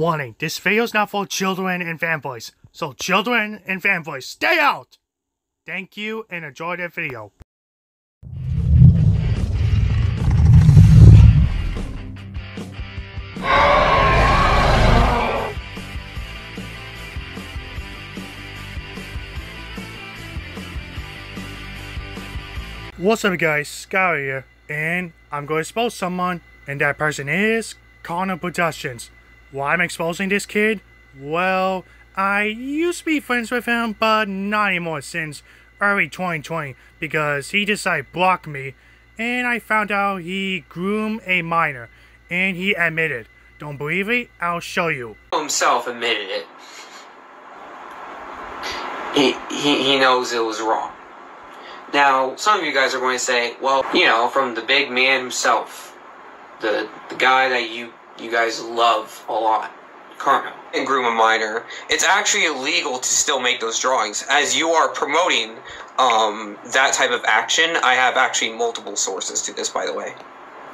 Warning, this video is not for children and fanboys. So children and fanboys, stay out! Thank you and enjoy the video. What's up guys, Sky here, and I'm going to expose someone, and that person is CarnoProductions. Why I'm exposing this kid? Well, I used to be friends with him, but not anymore since early 2020 because he decided to block me, and I found out he groomed a minor, and he admitted. Don't believe me? I'll show you. himself admitted it. He, he, he knows it was wrong. Now, some of you guys are going to say, well, you know, from the big man himself, the, the guy that you, you guys love a lot, Carno. And groom a minor. It's actually illegal to still make those drawings. As you are promoting um, that type of action, I have actually multiple sources to this, by the way.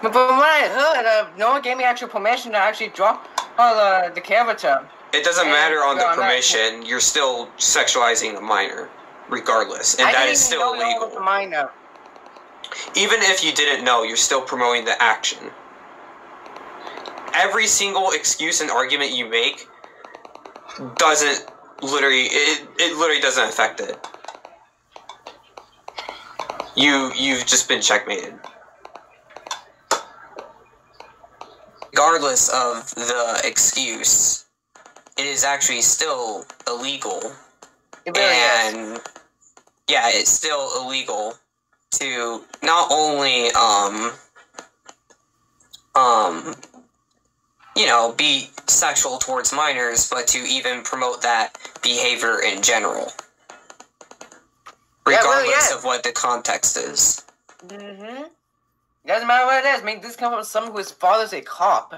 But from what I heard, uh, no one gave me actual permission to actually draw uh, the character. It doesn't And matter on the you're not- permission. You're still sexualizing a minor, regardless, and I that didn't is even still know it was illegal. minor. Even if you didn't know, you're still promoting the action. Every single excuse and argument you make doesn't literally it, it literally doesn't affect it. You you've just been checkmated. Regardless of the excuse, it is actually still illegal really is. and yeah, it's still illegal to not only um um you know be sexual towards minors, but to even promote that behavior in general, Yeah, it really regardless is. of what the context is. Mm-hmm. Doesn't matter what it is. I mean, this comes from someone whose father's a cop.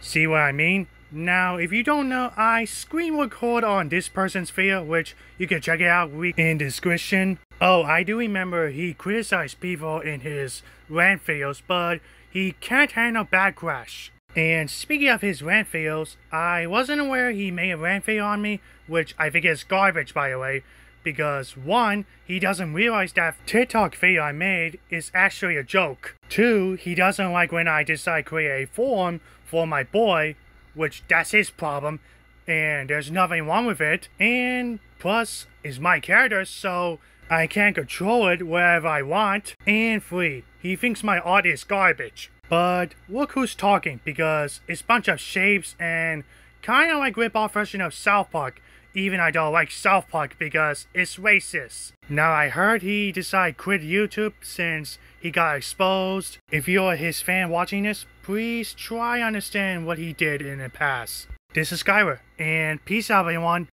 See what I mean? Now, if you don't know, I screen record on this person's video, which you can check it out we in description. Oh, I do remember he criticized people in his rant videos, but he can't handle backlash. And speaking of his rant videos, I wasn't aware he made a rant video on me, which I think is garbage by the way, because one, he doesn't realize that TikTok video I made is actually a joke. Two, he doesn't like when I decide to create a forum for my boy, which that's his problem, and there's nothing wrong with it. And plus, it's my character, so I can control it wherever I want. And three, he thinks my art is garbage. But look who's talking, because it's a bunch of shapes and kind of like rip-off version of South Park. Even I don't like South Park because it's racist. Now I heard he decided quit YouTube since he got exposed. If you're his fan watching this, please try understand what he did in the past. This is Skyyler, and peace out everyone.